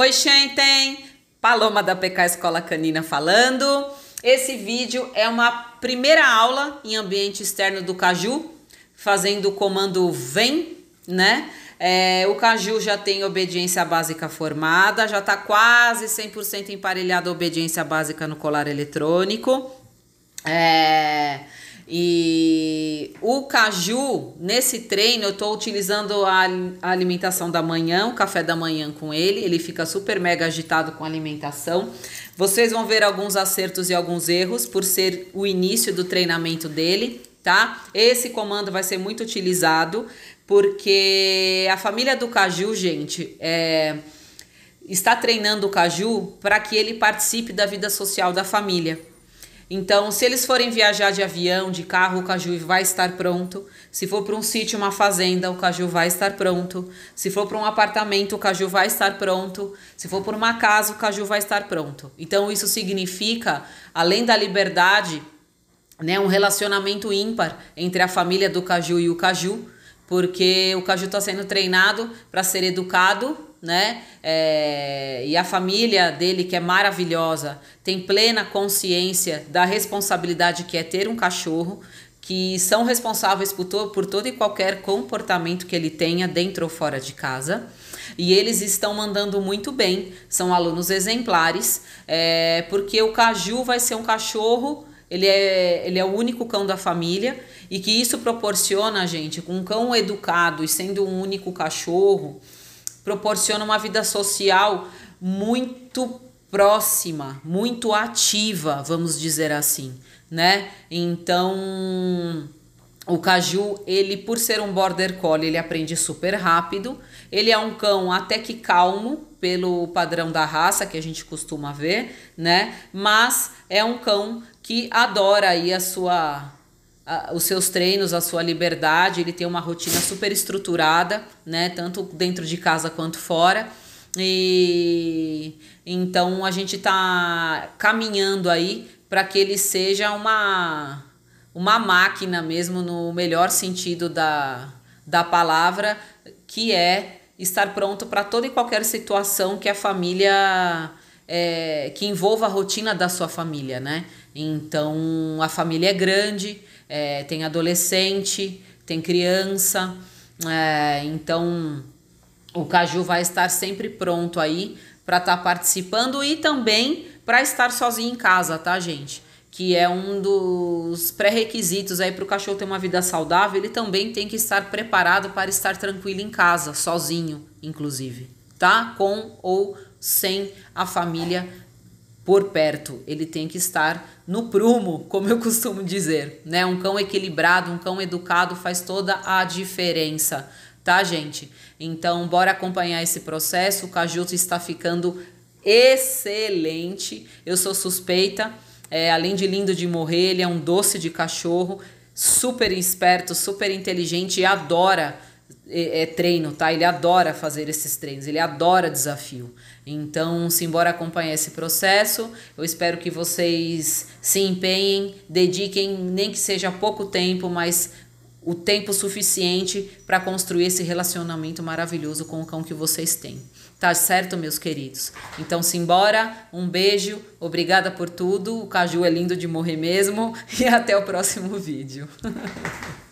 Oi, gente! Paloma da PK Escola Canina falando. Esse vídeo é uma primeira aula em ambiente externo do Caju, fazendo o comando VEM, né? É, o Caju já tem obediência básica formada, já está quase 100% emparelhada a obediência básica no colar eletrônico. É, o caju, nesse treino, eu estou utilizando a, a, alimentação da manhã, o café da manhã com ele. Ele fica super mega agitado com a alimentação. Vocês vão ver alguns acertos e alguns erros por ser o início do treinamento dele, tá? Esse comando vai ser muito utilizado porque a família do caju, gente, é, está treinando o caju para que ele participe da vida social da família. Então, se eles forem viajar de avião, de carro, o caju vai estar pronto. Se for para um sítio, uma fazenda, o caju vai estar pronto. Se for para um apartamento, o caju vai estar pronto. Se for para uma casa, o caju vai estar pronto. Então, isso significa, além da liberdade, né, um relacionamento ímpar entre a família do caju e o caju, porque o caju está sendo treinado para ser educado né? É, e a família dele, que é maravilhosa, tem plena consciência da responsabilidade que é ter um cachorro, que são responsáveis por, to por todo e qualquer comportamento que ele tenha dentro ou fora de casa. E eles estão mandando muito bem, são alunos exemplares, é, porque o Caju vai ser um cachorro, ele é, ele é o único cão da família, e que isso proporciona, gente, com um cão educado e sendo um único cachorro, proporciona uma vida social muito próxima, muito ativa, vamos dizer assim, né? Então, o Caju, ele por ser um border collie, ele aprende super rápido. Ele é um cão até que calmo pelo padrão da raça que a gente costuma ver, né? Mas é um cão que adora aí a sua os seus treinos, a sua liberdade, ele tem uma rotina super estruturada, né, tanto dentro de casa quanto fora. E então a gente está caminhando aí para que ele seja uma uma máquina mesmo no melhor sentido da, da palavra, que é estar pronto para toda e qualquer situação que a família é, que envolva a rotina da sua família, né? Então a família é grande, é, tem adolescente, tem criança, é, então o Caju vai estar sempre pronto aí para estar tá participando e também para estar sozinho em casa, tá, gente? Que é um dos pré-requisitos aí para o cachorro ter uma vida saudável, ele também tem que estar preparado para estar tranquilo em casa, sozinho, inclusive, tá? Com ou sem a família por perto, ele tem que estar no prumo, como eu costumo dizer, né? Um cão equilibrado, um cão educado faz toda a diferença, tá, gente? Então, bora acompanhar esse processo. O Cajuto está ficando excelente. Eu sou suspeita, é, além de lindo de morrer, ele é um doce de cachorro, super esperto, super inteligente e adora é, é, treino, tá? Ele adora fazer esses treinos, ele adora desafio. Então, se embora acompanhar esse processo, eu espero que vocês se empenhem, dediquem, nem que seja pouco tempo, mas o tempo suficiente para construir esse relacionamento maravilhoso com o cão que vocês têm. Tá certo, meus queridos? Então, simbora, um beijo, obrigada por tudo. O Caju é lindo de morrer mesmo e até o próximo vídeo.